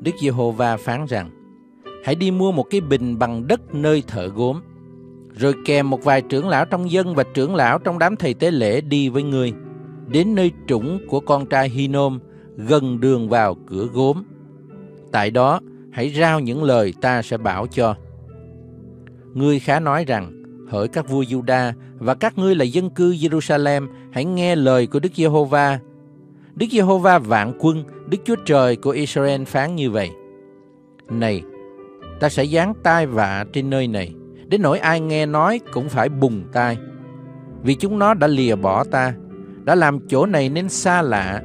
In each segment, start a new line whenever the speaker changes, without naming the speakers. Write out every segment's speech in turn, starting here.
Đức Giê-hô-va phán rằng, Hãy đi mua một cái bình bằng đất nơi thợ gốm, Rồi kèm một vài trưởng lão trong dân và trưởng lão trong đám thầy tế lễ đi với ngươi Đến nơi trũng của con trai Hinom gần đường vào cửa gốm. Tại đó, hãy rao những lời ta sẽ bảo cho. Ngươi khá nói rằng, Hỡi các vua Juda và các ngươi là dân cư Jerusalem Hãy nghe lời của Đức Giê-hô-va Đức Giê-hô-va vạn quân, Đức Chúa Trời của Israel phán như vậy. Này, ta sẽ giáng tai vạ trên nơi này, đến nỗi ai nghe nói cũng phải bùng tai. Vì chúng nó đã lìa bỏ ta, đã làm chỗ này nên xa lạ,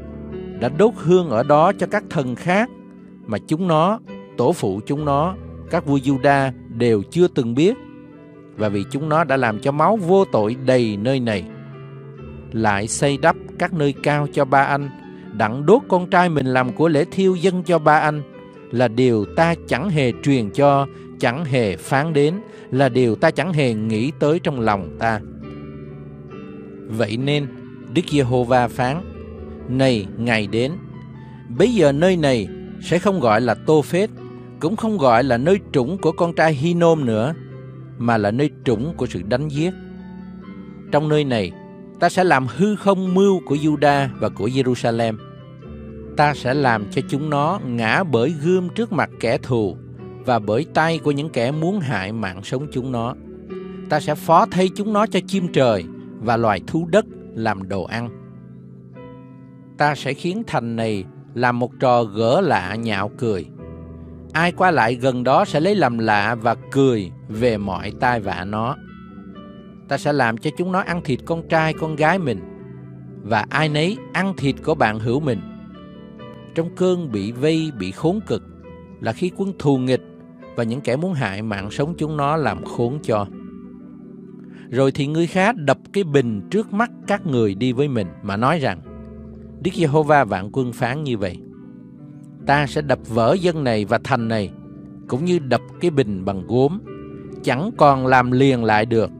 đã đốt hương ở đó cho các thần khác, mà chúng nó, tổ phụ chúng nó, các vua Juda đều chưa từng biết. Và vì chúng nó đã làm cho máu vô tội đầy nơi này, lại xây đắp các nơi cao cho ba anh, đặng đốt con trai mình làm của lễ thiêu dân cho ba anh, là điều ta chẳng hề truyền cho, chẳng hề phán đến, là điều ta chẳng hề nghĩ tới trong lòng ta. Vậy nên, Đức Giê-hô-va phán, Này, ngày đến, bây giờ nơi này sẽ không gọi là Tô Phết, cũng không gọi là nơi trũng của con trai Hinom nữa, mà là nơi trũng của sự đánh giết. Trong nơi này, ta sẽ làm hư không mưu của Juda và của Jerusalem. Ta sẽ làm cho chúng nó ngã bởi gươm trước mặt kẻ thù và bởi tay của những kẻ muốn hại mạng sống chúng nó. Ta sẽ phó thay chúng nó cho chim trời và loài thú đất làm đồ ăn. Ta sẽ khiến thành này làm một trò gỡ lạ nhạo cười. Ai qua lại gần đó sẽ lấy làm lạ và cười về mọi tai vạ nó ta sẽ làm cho chúng nó ăn thịt con trai con gái mình và ai nấy ăn thịt của bạn hữu mình. Trong cơn bị vây, bị khốn cực là khi quân thù nghịch và những kẻ muốn hại mạng sống chúng nó làm khốn cho. Rồi thì người khác đập cái bình trước mắt các người đi với mình mà nói rằng Đức Giê-hô-va vạn quân phán như vậy. Ta sẽ đập vỡ dân này và thành này cũng như đập cái bình bằng gốm chẳng còn làm liền lại được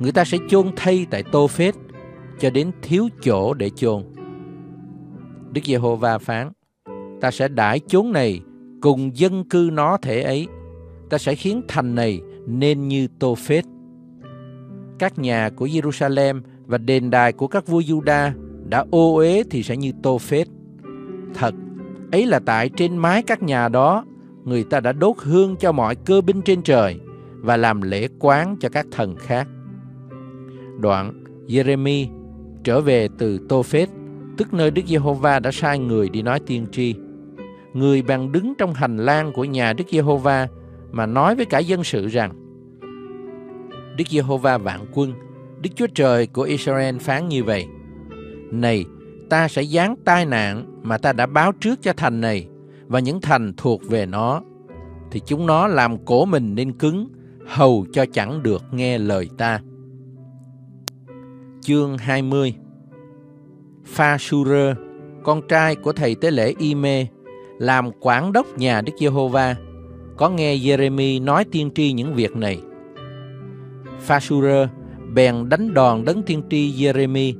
người ta sẽ chôn thay tại Tô Phết cho đến thiếu chỗ để chôn. Đức Giê-hô-va phán, ta sẽ đãi chốn này cùng dân cư nó thể ấy, ta sẽ khiến thành này nên như Tô Phết. Các nhà của Jerusalem và đền đài của các vua Juda đã ô uế thì sẽ như Tô Phết. Thật, ấy là tại trên mái các nhà đó, người ta đã đốt hương cho mọi cơ binh trên trời và làm lễ quán cho các thần khác. Đoạn Jeremy trở về từ Tô Phết, tức nơi Đức Giê-hô-va đã sai người đi nói tiên tri. Người bèn đứng trong hành lang của nhà Đức Giê-hô-va mà nói với cả dân sự rằng Đức Giê-hô-va vạn quân, Đức Chúa Trời của Israel phán như vậy: Này, ta sẽ giáng tai nạn mà ta đã báo trước cho thành này và những thành thuộc về nó, thì chúng nó làm cổ mình nên cứng, hầu cho chẳng được nghe lời ta chương 20 Pha Sura, con trai của thầy tế lễ Ime, làm quản đốc nhà Đức Giê-hô-va, có nghe Jeremy nói tiên tri những việc này. Pha Sura bèn đánh đòn đấng tiên tri Jeremy,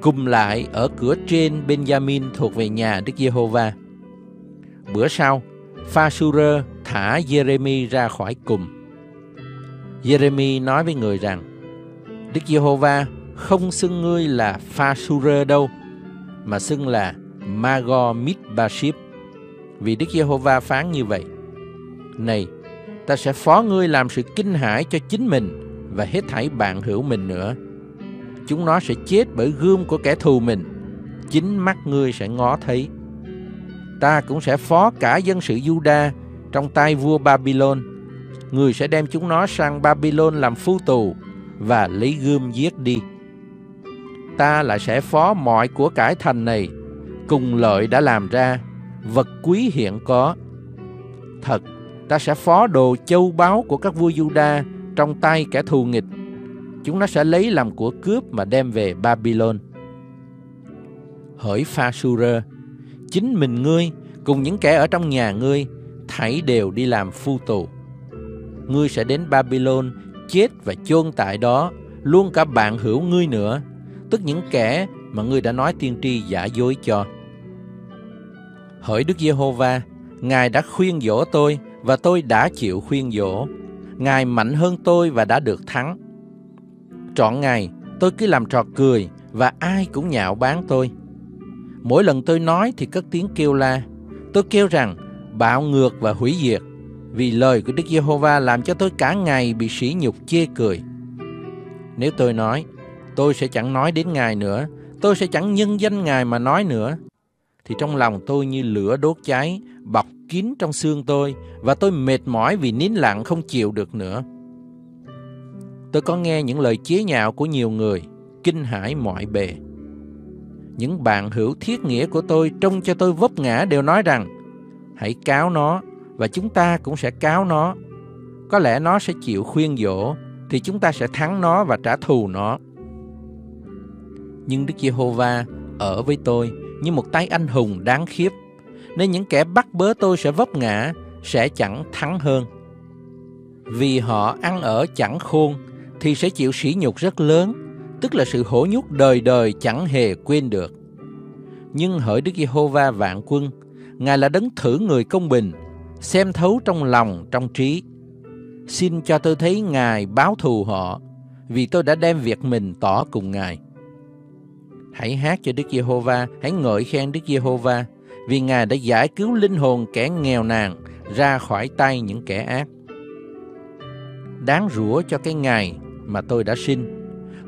cùng lại ở cửa trên Benjamin thuộc về nhà Đức Giê-hô-va. Bữa sau, Pha Sura thả Jeremy ra khỏi cùng. Jeremy nói với người rằng, Đức Giê-hô-va không xưng ngươi là Phasura đâu, mà xưng là Magor Mitbaship. Vì Đức Giê-hô-va phán như vậy. Này, ta sẽ phó ngươi làm sự kinh hãi cho chính mình và hết thảy bạn hữu mình nữa. Chúng nó sẽ chết bởi gươm của kẻ thù mình, chính mắt ngươi sẽ ngó thấy. Ta cũng sẽ phó cả dân sự Juda trong tay vua Babylon. Người sẽ đem chúng nó sang Babylon làm phu tù và lấy gươm giết đi ta lại sẽ phó mọi của cải thành này cùng lợi đã làm ra vật quý hiện có thật, ta sẽ phó đồ châu báu của các vua Juda trong tay kẻ thù nghịch. Chúng nó sẽ lấy làm của cướp mà đem về Babylon. Hỡi Pha Sura, chính mình ngươi cùng những kẻ ở trong nhà ngươi thảy đều đi làm phu tù. Ngươi sẽ đến Babylon chết và chôn tại đó, luôn cả bạn hữu ngươi nữa, tức những kẻ mà ngươi đã nói tiên tri giả dối cho. Hỡi Đức Giê-hô-va, Ngài đã khuyên dỗ tôi và tôi đã chịu khuyên dỗ. Ngài mạnh hơn tôi và đã được thắng. Trọn ngày, tôi cứ làm trò cười và ai cũng nhạo báng tôi. Mỗi lần tôi nói thì cất tiếng kêu la. Tôi kêu rằng bạo ngược và hủy diệt vì lời của Đức Giê-hô-va làm cho tôi cả ngày bị sỉ nhục chê cười. Nếu tôi nói, tôi sẽ chẳng nói đến Ngài nữa, tôi sẽ chẳng nhân danh Ngài mà nói nữa, thì trong lòng tôi như lửa đốt cháy, bọc kín trong xương tôi, và tôi mệt mỏi vì nín lặng không chịu được nữa. Tôi có nghe những lời chế nhạo của nhiều người, kinh hãi mọi bề. Những bạn hữu thiết nghĩa của tôi trông cho tôi vấp ngã đều nói rằng, hãy cáo nó, và chúng ta cũng sẽ cáo nó. Có lẽ nó sẽ chịu khuyên dỗ, thì chúng ta sẽ thắng nó và trả thù nó. Nhưng Đức Giê-hô-va ở với tôi như một tay anh hùng đáng khiếp, nên những kẻ bắt bớ tôi sẽ vấp ngã, sẽ chẳng thắng hơn. Vì họ ăn ở chẳng khôn, thì sẽ chịu sỉ nhục rất lớn, tức là sự hổ nhục đời đời chẳng hề quên được. Nhưng hỡi Đức Giê-hô-va vạn quân, Ngài là đấng thử người công bình, xem thấu trong lòng, trong trí. Xin cho tôi thấy Ngài báo thù họ, vì tôi đã đem việc mình tỏ cùng Ngài. Hãy hát cho Đức Giê-hô-va, hãy ngợi khen Đức Giê-hô-va, vì Ngài đã giải cứu linh hồn kẻ nghèo nàn ra khỏi tay những kẻ ác. Đáng rủa cho cái ngày mà tôi đã sinh,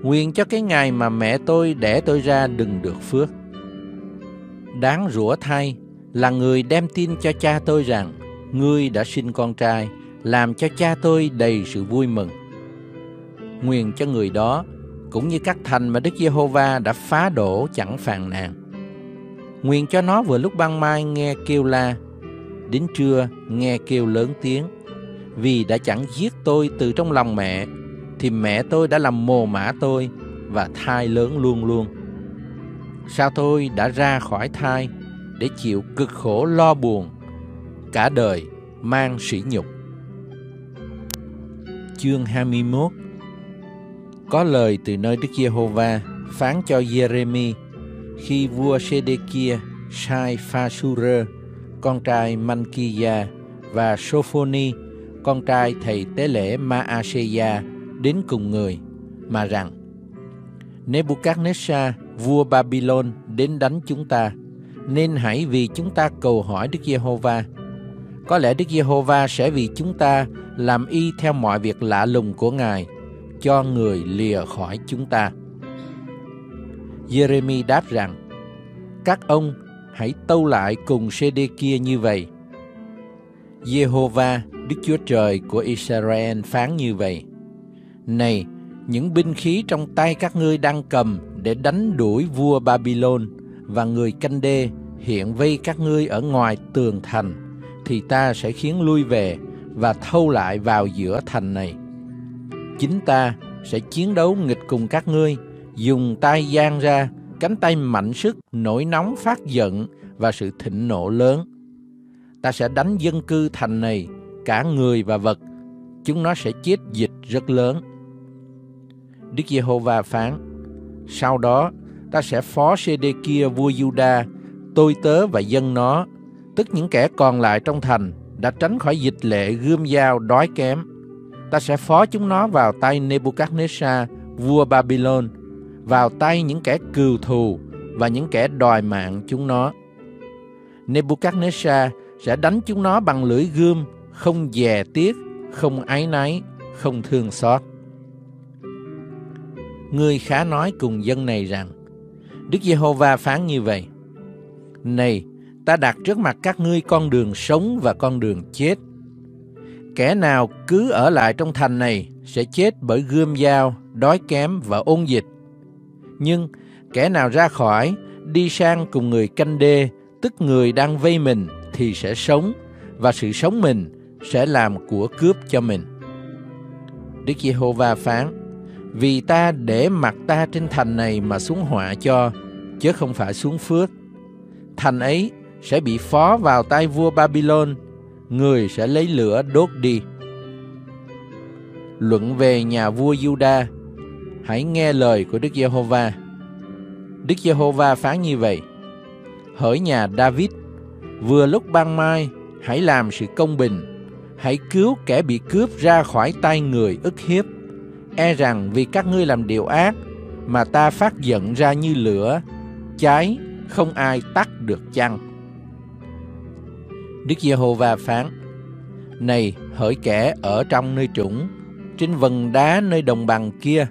nguyện cho cái ngày mà mẹ tôi đẻ tôi ra đừng được phước. Đáng rủa thay là người đem tin cho cha tôi rằng ngươi đã sinh con trai, làm cho cha tôi đầy sự vui mừng. Nguyện cho người đó cũng như các thành mà Đức Giê-hô-va đã phá đổ chẳng phàn nàn. Nguyện cho nó vừa lúc ban mai nghe kêu la, đến trưa nghe kêu lớn tiếng, vì đã chẳng giết tôi từ trong lòng mẹ, thì mẹ tôi đã làm mồ mã tôi và thai lớn luôn luôn. Sao tôi đã ra khỏi thai để chịu cực khổ lo buồn, cả đời mang sỉ nhục. Chương 21 có lời từ nơi Đức Giê-hô-va phán cho Jeremy khi vua Sê-đê-kia sai pha su con trai Man-ki-ya và Sophoni, con trai thầy tế lễ Ma-a-sê-ya đến cùng người, mà rằng Nebuchadnezzar, vua Babylon đến đánh chúng ta, nên hãy vì chúng ta cầu hỏi Đức Giê-hô-va. Có lẽ Đức Giê-hô-va sẽ vì chúng ta làm y theo mọi việc lạ lùng của Ngài cho người lìa khỏi chúng ta. Jeremy đáp rằng, các ông hãy tâu lại cùng CD kia như vậy. Jehovah, Đức Chúa Trời của Israel phán như vậy. Này, những binh khí trong tay các ngươi đang cầm để đánh đuổi vua Babylon và người canh đê hiện vây các ngươi ở ngoài tường thành, thì ta sẽ khiến lui về và thâu lại vào giữa thành này chính ta sẽ chiến đấu nghịch cùng các ngươi, dùng tay giang ra, cánh tay mạnh sức, nổi nóng phát giận và sự thịnh nộ lớn. Ta sẽ đánh dân cư thành này, cả người và vật, chúng nó sẽ chết dịch rất lớn. Đức Giê-hô-va phán, sau đó ta sẽ phó Sê-đê kia vua Juda, tôi tớ và dân nó, tức những kẻ còn lại trong thành, đã tránh khỏi dịch lệ gươm dao đói kém ta sẽ phó chúng nó vào tay Nebuchadnezzar, vua Babylon, vào tay những kẻ cừu thù và những kẻ đòi mạng chúng nó. Nebuchadnezzar sẽ đánh chúng nó bằng lưỡi gươm, không dè tiếc, không áy náy, không thương xót. Ngươi khá nói cùng dân này rằng, Đức Giê-hô-va phán như vậy: Này, ta đặt trước mặt các ngươi con đường sống và con đường chết, Kẻ nào cứ ở lại trong thành này sẽ chết bởi gươm dao, đói kém và ôn dịch. Nhưng kẻ nào ra khỏi, đi sang cùng người canh đê, tức người đang vây mình, thì sẽ sống
và sự sống mình sẽ làm của cướp cho mình. Đức Giê-hô-va phán, vì ta để mặt ta trên thành này mà xuống họa cho, chứ không phải xuống phước. Thành ấy sẽ bị phó vào tay vua Babylon, người sẽ lấy lửa đốt đi. Luận về nhà vua Juda, hãy nghe lời của Đức Giê-hô-va. Đức Giê-hô-va phán như vậy: Hỡi nhà David, vừa lúc ban mai, hãy làm sự công bình, hãy cứu kẻ bị cướp ra khỏi tay người ức hiếp. E rằng vì các ngươi làm điều ác mà ta phát giận ra như lửa, cháy không ai tắt được chăng. Đức Giê-hô-va phán: Này, hỡi kẻ ở trong nơi trũng, trên vần đá nơi đồng bằng kia,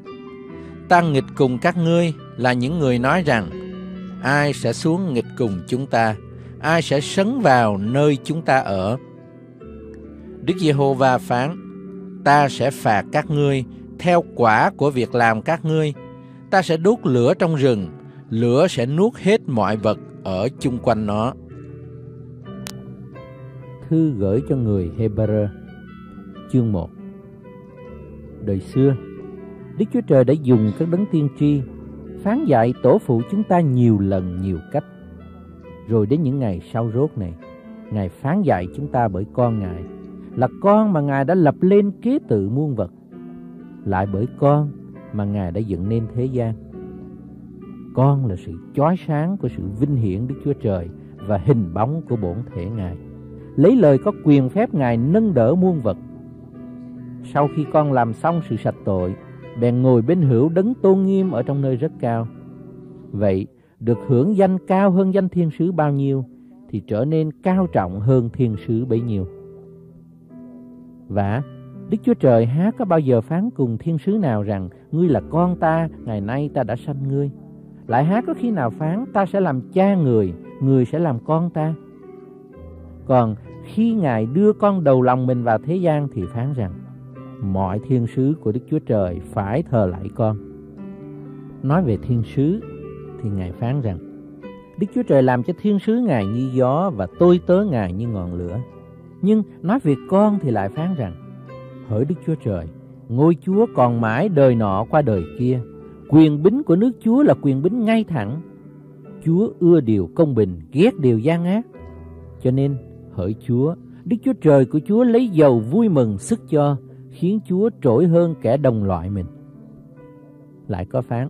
ta nghịch cùng các ngươi là những người nói rằng ai sẽ xuống nghịch cùng chúng ta, ai sẽ sấn vào nơi chúng ta ở. Đức Giê-hô-va phán: Ta sẽ phạt các ngươi theo quả của việc làm các ngươi. Ta sẽ đốt lửa trong rừng, lửa sẽ nuốt hết mọi vật ở chung quanh nó.
Thư gửi cho người Hebrew Chương 1 Đời xưa, Đức Chúa Trời đã dùng các đấng tiên tri phán dạy tổ phụ chúng ta nhiều lần nhiều cách. Rồi đến những ngày sau rốt này, Ngài phán dạy chúng ta bởi con Ngài, là con mà Ngài đã lập lên kế tự muôn vật, lại bởi con mà Ngài đã dựng nên thế gian. Con là sự chói sáng của sự vinh hiển Đức Chúa Trời và hình bóng của bổn thể Ngài. Lấy lời có quyền phép Ngài nâng đỡ muôn vật. Sau khi con làm xong sự sạch tội, bèn ngồi bên hữu đấng tôn nghiêm ở trong nơi rất cao. Vậy, được hưởng danh cao hơn danh thiên sứ bao nhiêu, thì trở nên cao trọng hơn thiên sứ bấy nhiêu. Và Đức Chúa Trời há có bao giờ phán cùng thiên sứ nào rằng Ngươi là con ta, ngày nay ta đã sanh ngươi Lại há có khi nào phán ta sẽ làm cha người, người sẽ làm con ta còn khi Ngài đưa con đầu lòng mình vào thế gian thì phán rằng mọi thiên sứ của Đức Chúa Trời phải thờ lại con. Nói về thiên sứ thì Ngài phán rằng Đức Chúa Trời làm cho thiên sứ Ngài như gió và tôi tớ Ngài như ngọn lửa. Nhưng nói về con thì lại phán rằng Hỡi Đức Chúa Trời, ngôi Chúa còn mãi đời nọ qua đời kia. Quyền bính của nước Chúa là quyền bính ngay thẳng. Chúa ưa điều công bình, ghét điều gian ác. Cho nên, hỡi Chúa, Đức Chúa Trời của Chúa lấy dầu vui mừng sức cho khiến Chúa trỗi hơn kẻ đồng loại mình. Lại có phán,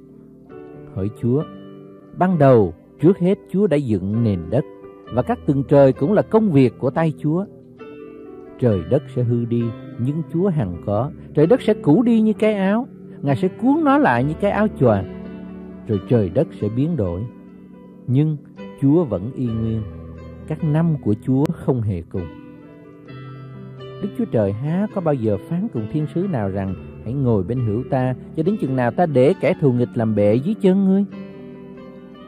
hỡi Chúa, ban đầu trước hết Chúa đã dựng nền đất và các tầng trời cũng là công việc của tay Chúa. Trời đất sẽ hư đi, nhưng Chúa hằng có. Trời đất sẽ cũ đi như cái áo, Ngài sẽ cuốn nó lại như cái áo choàng. Rồi trời đất sẽ biến đổi, nhưng Chúa vẫn y nguyên. Các năm của Chúa không hề cùng. Đức Chúa Trời há có bao giờ phán cùng thiên sứ nào rằng, hãy ngồi bên hữu ta, cho đến chừng nào ta để kẻ thù nghịch làm bệ dưới chân ngươi?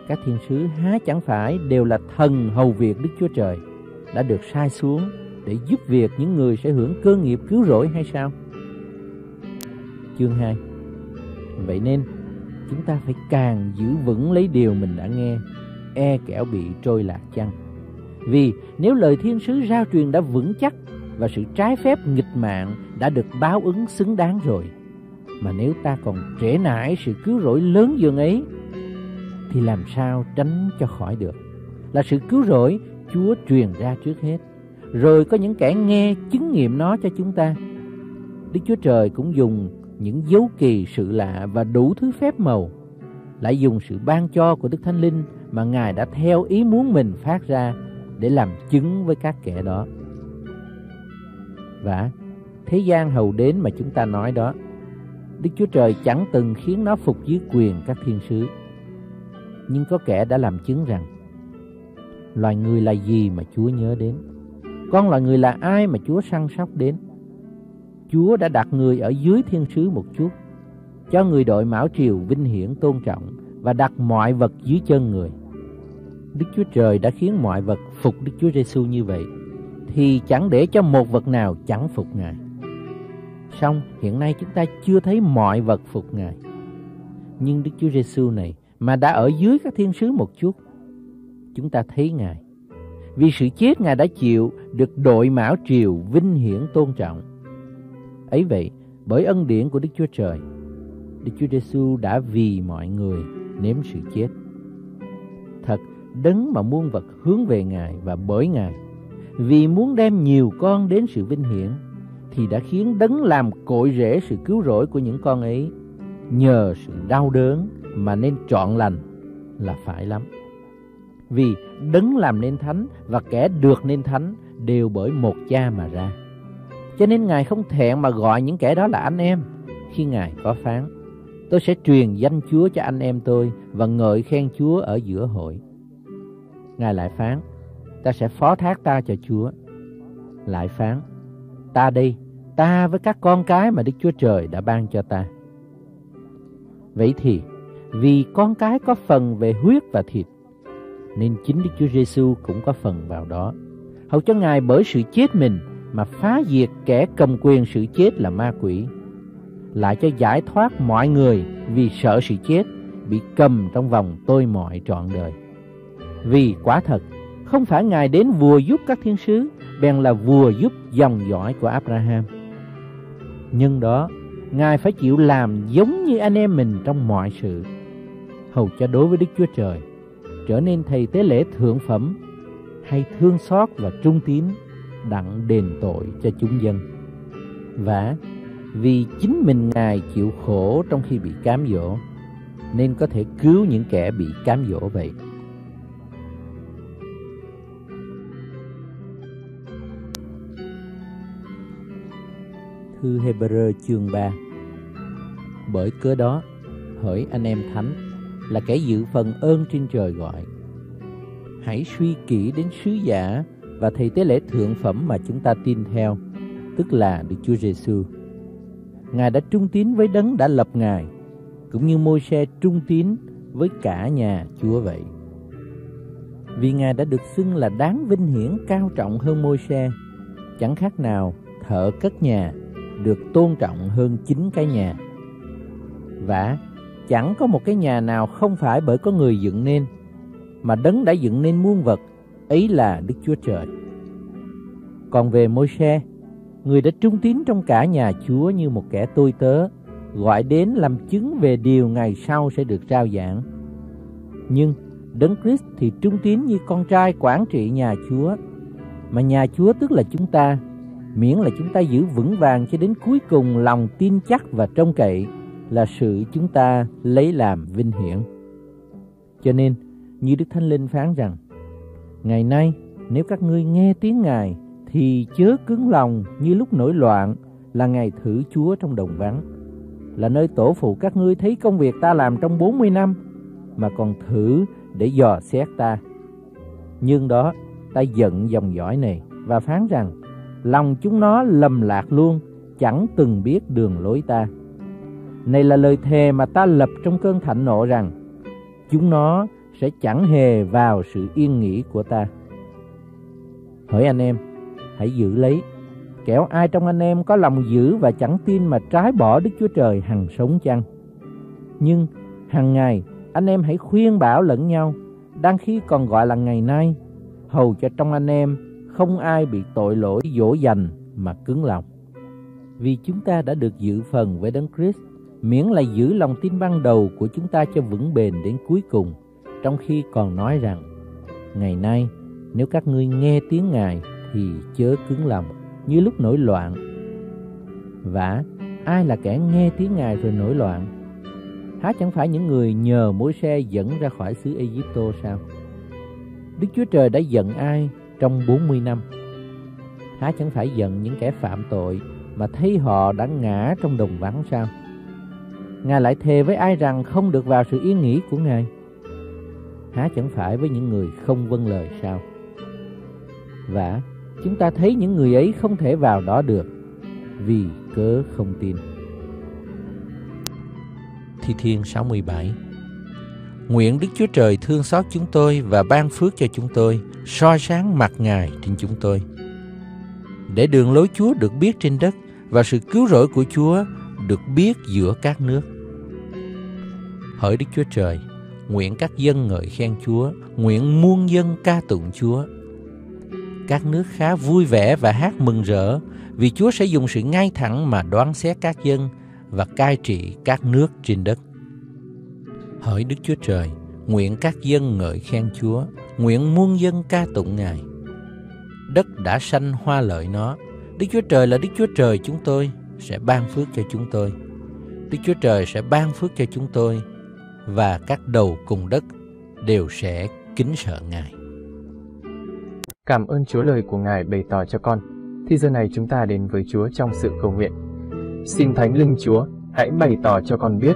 Các thiên sứ há chẳng phải đều là thần hầu việc Đức Chúa Trời, đã được sai xuống để giúp việc những người sẽ hưởng cơ nghiệp cứu rỗi hay sao? Chương 2 Vậy nên, chúng ta phải càng giữ vững lấy điều mình đã nghe e kẻo bị trôi lạc chăng vì nếu lời thiên sứ giao truyền đã vững chắc và sự trái phép nghịch mạng đã được báo ứng xứng đáng rồi. Mà nếu ta còn trễ nải sự cứu rỗi lớn dường ấy, thì làm sao tránh cho khỏi được? Là sự cứu rỗi Chúa truyền ra trước hết, rồi có những kẻ nghe chứng nghiệm nó cho chúng ta. Đức Chúa Trời cũng dùng những dấu kỳ sự lạ và đủ thứ phép màu, lại dùng sự ban cho của Đức Thánh Linh mà Ngài đã theo ý muốn mình phát ra để làm chứng với các kẻ đó. Và thế gian hầu đến mà chúng ta nói đó, Đức Chúa Trời chẳng từng khiến nó phục dưới quyền các thiên sứ. Nhưng có kẻ đã làm chứng rằng, Loài người là gì mà Chúa nhớ đến? Con loài người là ai mà Chúa săn sóc đến? Chúa đã đặt người ở dưới thiên sứ một chút, Cho người đội mão triều vinh hiển tôn trọng Và đặt mọi vật dưới chân người. Đức Chúa Trời đã khiến mọi vật phục Đức Chúa Giêsu như vậy thì chẳng để cho một vật nào chẳng phục Ngài. Song hiện nay chúng ta chưa thấy mọi vật phục Ngài. Nhưng Đức Chúa Giêsu này mà đã ở dưới các thiên sứ một chút, chúng ta thấy Ngài. Vì sự chết Ngài đã chịu được đội mão triều vinh hiển tôn trọng. Ấy vậy, bởi ân điển của Đức Chúa Trời, Đức Chúa Giêsu đã vì mọi người nếm sự chết. Thật, đấng mà muôn vật hướng về Ngài và bởi Ngài, vì muốn đem nhiều con đến sự vinh hiển, thì đã khiến đấng làm cội rễ sự cứu rỗi của những con ấy nhờ sự đau đớn mà nên trọn lành là phải lắm. Vì đấng làm nên thánh và kẻ được nên thánh đều bởi một cha mà ra. Cho nên Ngài không thẹn mà gọi những kẻ đó là anh em khi Ngài có phán. Tôi sẽ truyền danh Chúa cho anh em tôi và ngợi khen Chúa ở giữa hội. Ngài lại phán, ta sẽ phó thác ta cho Chúa. Lại phán, ta đi, ta với các con cái mà Đức Chúa Trời đã ban cho ta. Vậy thì, vì con cái có phần về huyết và thịt, nên chính Đức Chúa Giêsu cũng có phần vào đó. Hầu cho Ngài bởi sự chết mình mà phá diệt kẻ cầm quyền sự chết là ma quỷ, lại cho giải thoát mọi người vì sợ sự chết bị cầm trong vòng tôi mọi trọn đời. Vì quả thật, không phải Ngài đến vùa giúp các thiên sứ, bèn là vùa giúp dòng dõi của Abraham. Nhưng đó, Ngài phải chịu làm giống như anh em mình trong mọi sự, hầu cho đối với Đức Chúa Trời, trở nên thầy tế lễ thượng phẩm, hay thương xót và trung tín, đặng đền tội cho chúng dân. Và vì chính mình Ngài chịu khổ trong khi bị cám dỗ, nên có thể cứu những kẻ bị cám dỗ vậy. Thư Hebrew chương 3 Bởi cớ đó, hỡi anh em thánh, là kẻ dự phần ơn trên trời gọi. Hãy suy kỹ đến sứ giả và thầy tế lễ thượng phẩm mà chúng ta tin theo, tức là Đức Chúa Giêsu. Ngài đã trung tín với đấng đã lập Ngài, cũng như môi xe trung tín với cả nhà Chúa vậy. Vì Ngài đã được xưng là đáng vinh hiển cao trọng hơn môi xe, chẳng khác nào thợ cất nhà được tôn trọng hơn chính cái nhà. Và chẳng có một cái nhà nào không phải bởi có người dựng nên, mà đấng đã dựng nên muôn vật, ấy là Đức Chúa Trời. Còn về môi xe, người đã trung tín trong cả nhà Chúa như một kẻ tôi tớ, gọi đến làm chứng về điều ngày sau sẽ được trao giảng. Nhưng Đấng Christ thì trung tín như con trai quản trị nhà Chúa, mà nhà Chúa tức là chúng ta, miễn là chúng ta giữ vững vàng cho đến cuối cùng lòng tin chắc và trông cậy là sự chúng ta lấy làm vinh hiển. Cho nên, như Đức Thánh Linh phán rằng, Ngày nay, nếu các ngươi nghe tiếng Ngài, thì chớ cứng lòng như lúc nổi loạn là ngày thử Chúa trong đồng vắng. Là nơi tổ phụ các ngươi thấy công việc ta làm trong 40 năm, mà còn thử để dò xét ta. Nhưng đó, ta giận dòng dõi này và phán rằng, lòng chúng nó lầm lạc luôn, chẳng từng biết đường lối ta. Này là lời thề mà ta lập trong cơn thạnh nộ rằng, chúng nó sẽ chẳng hề vào sự yên nghỉ của ta. Hỡi anh em, hãy giữ lấy, kẻo ai trong anh em có lòng giữ và chẳng tin mà trái bỏ Đức Chúa Trời hằng sống chăng. Nhưng hàng ngày anh em hãy khuyên bảo lẫn nhau, đang khi còn gọi là ngày nay, hầu cho trong anh em không ai bị tội lỗi dỗ dành mà cứng lòng. Vì chúng ta đã được dự phần với Đấng Christ, miễn là giữ lòng tin ban đầu của chúng ta cho vững bền đến cuối cùng, trong khi còn nói rằng, ngày nay nếu các ngươi nghe tiếng Ngài thì chớ cứng lòng như lúc nổi loạn. vả ai là kẻ nghe tiếng Ngài rồi nổi loạn? Há chẳng phải những người nhờ mối xe dẫn ra khỏi xứ Egypto sao? Đức Chúa Trời đã giận ai trong 40 năm? Há chẳng phải giận những kẻ phạm tội mà thấy họ đã ngã trong đồng vắng sao? Ngài lại thề với ai rằng không được vào sự yên nghỉ của Ngài? Há chẳng phải với những người không vâng lời sao? Và chúng ta thấy những người ấy không thể vào đó được vì cớ không tin.
Thi Thiên 67 Nguyện Đức Chúa Trời thương xót chúng tôi và ban phước cho chúng tôi, soi sáng mặt Ngài trên chúng tôi. Để đường lối Chúa được biết trên đất và sự cứu rỗi của Chúa được biết giữa các nước. Hỡi Đức Chúa Trời, nguyện các dân ngợi khen Chúa, nguyện muôn dân ca tụng Chúa.
các nước khá vui vẻ và hát mừng rỡ vì Chúa sẽ dùng sự ngay thẳng mà đoán xét các dân và cai trị các nước trên đất. Hỡi Đức Chúa Trời, nguyện các dân ngợi khen Chúa, nguyện muôn dân ca tụng Ngài. Đất đã sanh hoa lợi nó, Đức Chúa Trời là Đức Chúa Trời chúng tôi, sẽ ban phước cho chúng tôi. Đức Chúa Trời sẽ ban phước cho chúng tôi và các đầu cùng đất đều sẽ kính sợ Ngài.
Cảm ơn Chúa lời của Ngài bày tỏ cho con. Thì giờ này chúng ta đến với Chúa trong sự cầu nguyện. Xin Thánh Linh Chúa, hãy bày tỏ cho con biết,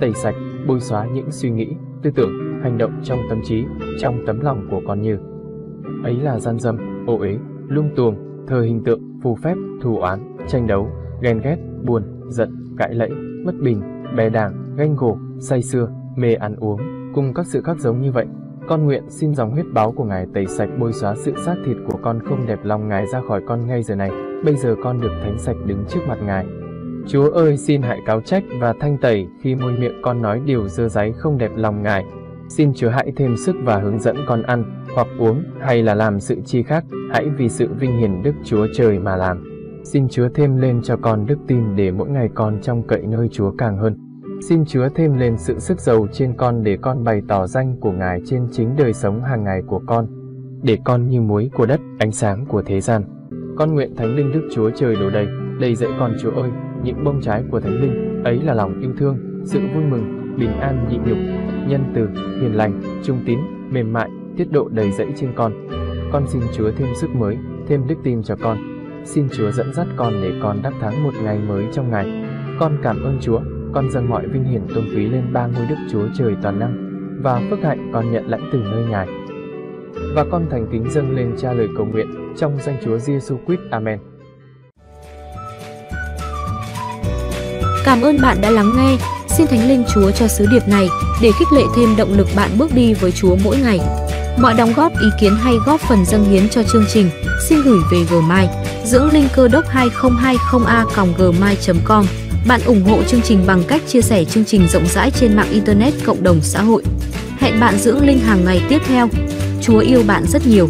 tẩy sạch, bôi xóa những suy nghĩ, tư tưởng, hành động trong tâm trí, trong tấm lòng của con như ấy là gian dâm, ô uế, lung tuồng, thờ hình tượng, phù phép, thù oán, tranh đấu, ghen ghét, buồn, giận, cãi lẫy, bất bình, bè đảng, ganh gổ, say xưa, mê ăn uống, cùng các sự khác giống như vậy. Con nguyện xin dòng huyết báo của Ngài tẩy sạch bôi xóa sự xác thịt của con không đẹp lòng Ngài ra khỏi con ngay giờ này. Bây giờ con được thánh sạch đứng trước mặt Ngài. Chúa ơi xin hãy cáo trách và thanh tẩy khi môi miệng con nói điều dơ giấy không đẹp lòng Ngài. Xin Chúa hãy thêm sức và hướng dẫn con ăn, hoặc uống, hay là làm sự chi khác, hãy vì sự vinh hiển Đức Chúa Trời mà làm. Xin Chúa thêm lên cho con đức tin để mỗi ngày con trong cậy nơi Chúa càng hơn. Xin Chúa thêm lên sự sức giàu trên con để con bày tỏ danh của Ngài trên chính đời sống hàng ngày của con, để con như muối của đất, ánh sáng của thế gian. Con nguyện Thánh Linh Đức Chúa Trời đổ đầy, đầy dạy con Chúa ơi, những bông trái của Thánh Linh, ấy là lòng yêu thương, sự vui mừng, bình an nhịn nhục, nhân từ, hiền lành, trung tín, mềm mại, tiết độ đầy dẫy trên con. Con xin Chúa thêm sức mới, thêm đức tin cho con. Xin Chúa dẫn dắt con để con đắc thắng một ngày mới trong ngày. Con cảm ơn Chúa, con dâng mọi vinh hiển tôn quý lên ba ngôi Đức Chúa Trời toàn năng và phước hạnh con nhận lãnh từ nơi Ngài. Và con thành kính dâng lên cha lời cầu nguyện trong danh Chúa Giêsu Christ. Amen.
Cảm ơn bạn đã lắng nghe. Xin Thánh Linh Chúa cho sứ điệp này để khích lệ thêm động lực bạn bước đi với Chúa mỗi ngày. Mọi đóng góp, ý kiến hay góp phần dâng hiến cho chương trình, xin gửi về gmail dưỡng linh cơ đốc 2020a gmail.com. Bạn ủng hộ chương trình bằng cách chia sẻ chương trình rộng rãi trên mạng Internet cộng đồng xã hội. Hẹn bạn dưỡng linh hàng ngày tiếp theo. Chúa yêu bạn rất nhiều.